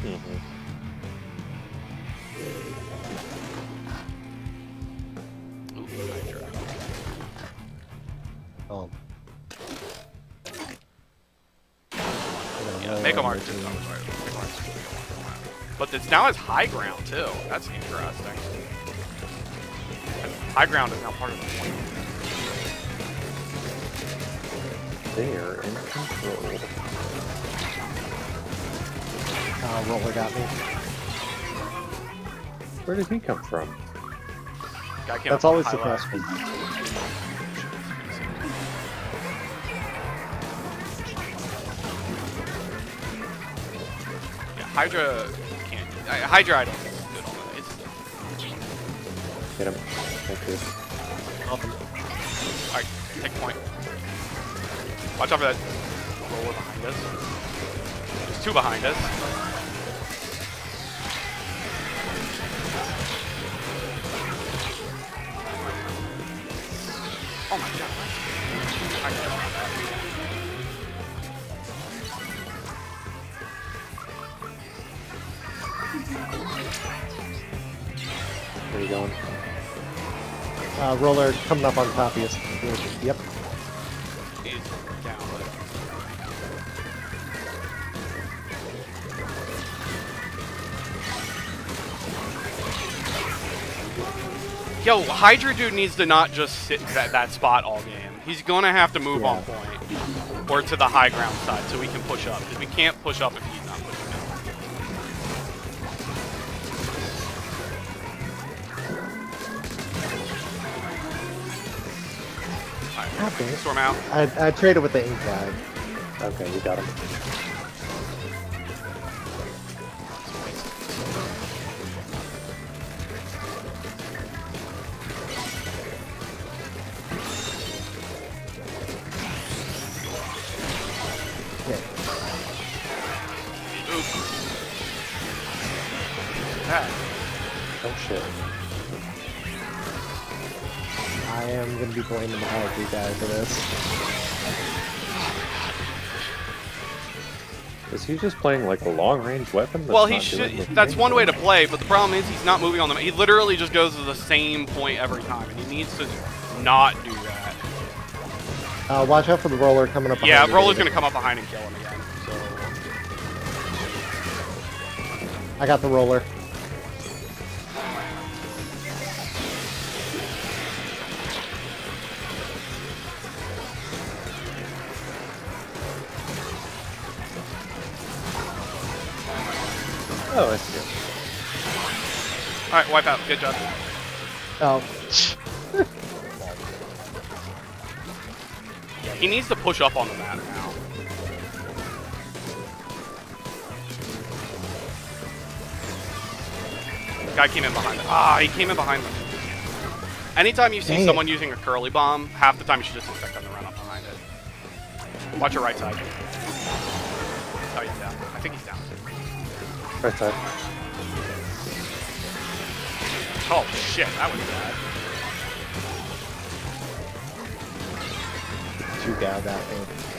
Mm-hmm. Ooh, Oh. Yeah, MakoMart is sorry. MakoMart is really going But it's now has high ground too. That's interesting. And high ground is now part of the point. They are in control. Uh, roller got me. Where did he come from? Guy came That's always the question. Hydra can't. Uh, Hydra, I don't think is good on it. It's Hit him. Thank you. Awesome. alright. Take point. Watch out for that roller behind us. There's two behind us. Oh my god. I. Where are you going? Uh, roller coming up on top of you. Yep. He's down, Yo, Hydra dude needs to not just sit that, that spot all game. He's gonna have to move on point or to the high ground side so we can push up. Because we can't push up if he's not pushing down. Alright, Okay. storm out. I, I traded with the ink guy. Okay, you got him. Oh shit. I am gonna be blaming the Hydra guy for this. Is he just playing like a long range weapon? Well, he should. That's one way to play, but the problem is he's not moving on them. He literally just goes to the same point every time, and he needs to not do that. Uh, watch out for the roller coming up. Yeah, Roller's gonna come up behind and kill him again. So I got the roller. Oh, I see. all right, wipe out. Good job. Oh. He needs to push up on the map now. Guy came in behind. Ah, he came in behind them. Anytime you see Dang it. someone using a curling bomb, half the time you should just expect them to run up behind it. Watch your right side. Oh, he's down. I think he's down. Right side. Oh shit, that was bad. Two guy that me.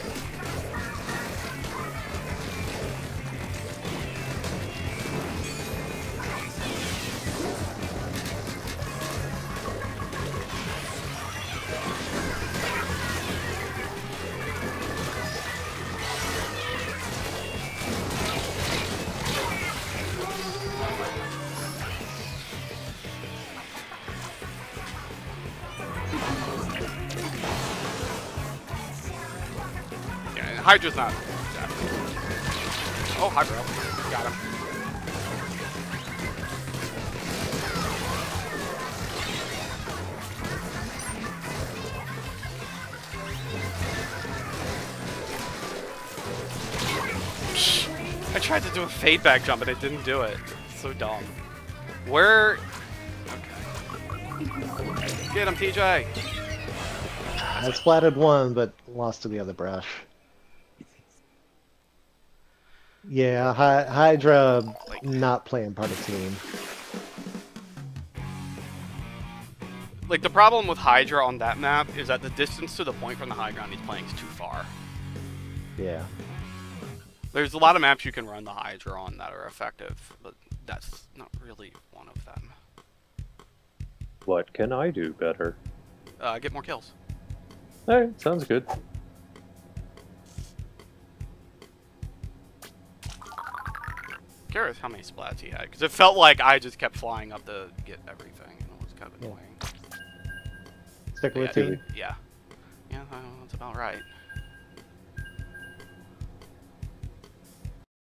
Hydra's not. Oh, Hydra. Got him. I tried to do a fade back jump and it didn't do it. So dumb. Where? Okay. Get him, TJ. I splatted one, but lost to the other brush. Yeah, Hy- Hydra Like- not playing part of team. Like the problem with Hydra on that map is that the distance to the point from the high ground he's playing is too far. Yeah. There's a lot of maps you can run the Hydra on that are effective, but that's not really one of them. What can I do better? Uh, get more kills. Hey, sounds good. Curious how many splats he had, because it felt like I just kept flying up to get everything, and it was kind of Yeah. annoying. Stick Yeah, routine. Yeah. Yeah, that's about right.